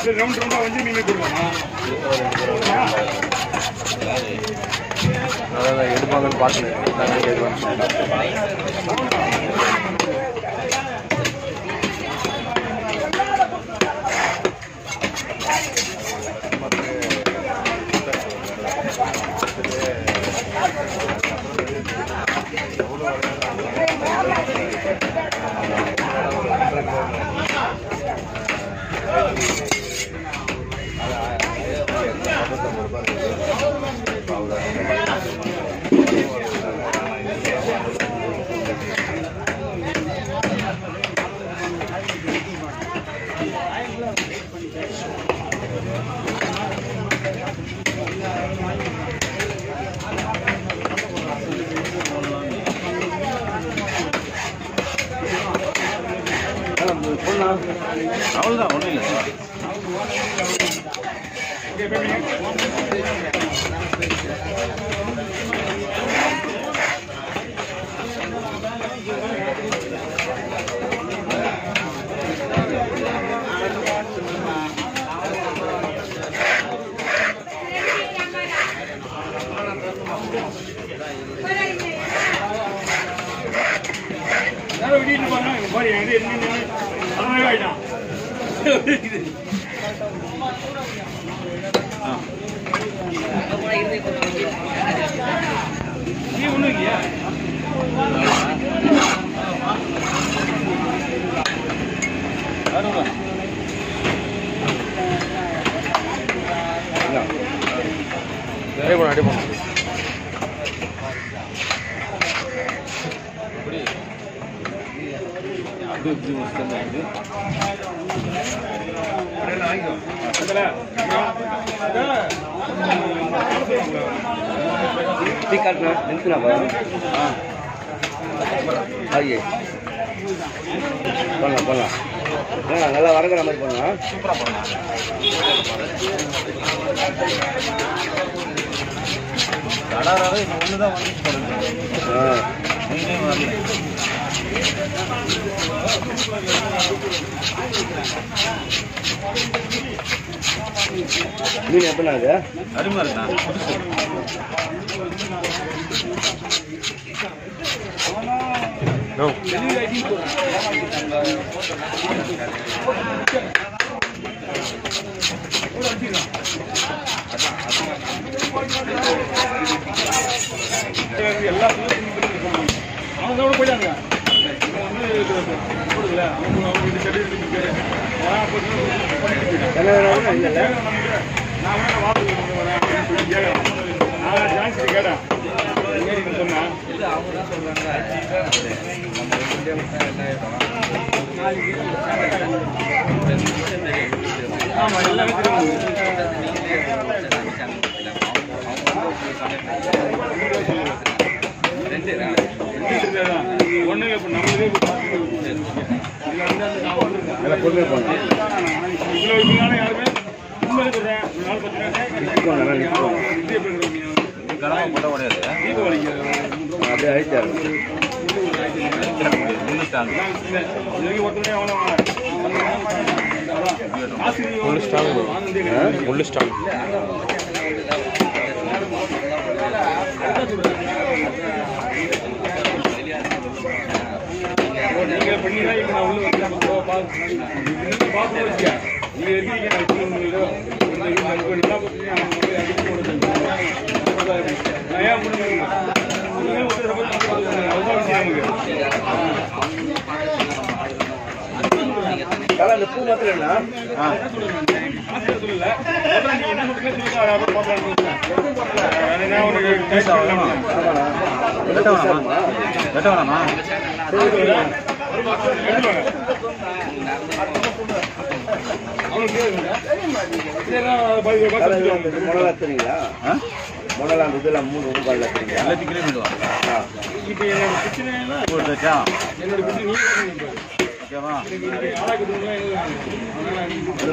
அப்படியே ரவுண்ட் ரவுண்டா வந்து மீன் கொடுக்கலாமா எடுப்பாங்கன்னு பார்த்தேன் அவ்வளோதான் ஒன்றும் இல்லை யாரும் விடிட்டு பாருங்க இங்க பாரு என் இது என்ன அறுநூறு ஆயிட்டான் நீ ஒண்ணும் அடி போன அடி போன காட்டுனா நிறுத்தினா பாரு ஐயே பண்ணலாம் பண்ணலாம் நல்லா வரங்கிற மாதிரி பண்ணலாம் கடாராவே இப்போ ஒன்று தான் பாருங்க ஆ நீங்களே வரல மீன் எப்படின்னா அது அருமையாக இருக்கா புதுசு நோ எல்லா அவங்க கூட போயிட்டாங்க இவன் வந்து போடுதுல அவங்க அவங்க இந்த செடி இருக்கு. நான் அப்போ பண்ணிட்டு போயிட்டேன் என்ன வேணாலும் இல்லைல்ல நான் வேணா வாசல் கொண்டு வரேன் அப்படின்னு சொல்லி கேட்கறேன் நான் ஜான்சி கேட்டேன். எங்க சொன்னேன். ஆமா எல்லாமே தெரியும் ஒண்ணு இப்ப நம்மளே அப்படியே முள்ளு ஸ்டாங் ஆசிரியர் முள்ளு ஸ்டாங் நீங்க பண்ணீங்கன்னா இப்ப நான் உள்ள வந்து நம்ம பார்த்து பார்த்து வச்சியா நீங்க இருக்கீங்க நான் ஏன் பண்ணுங்க அந்த பூ மாத்திரம் என்ன சொல்லல என்ன சொல்லுங்க வெட்ட வேணாமா வெட்ட இதெல்லாம் ஆ அந்த இதெல்லாம் மூணு ரூபாயில் எல்லாத்தையும் ஆ. இப்போ என்னோட என்னோட பிரச்சனை ஓகேவா அந்த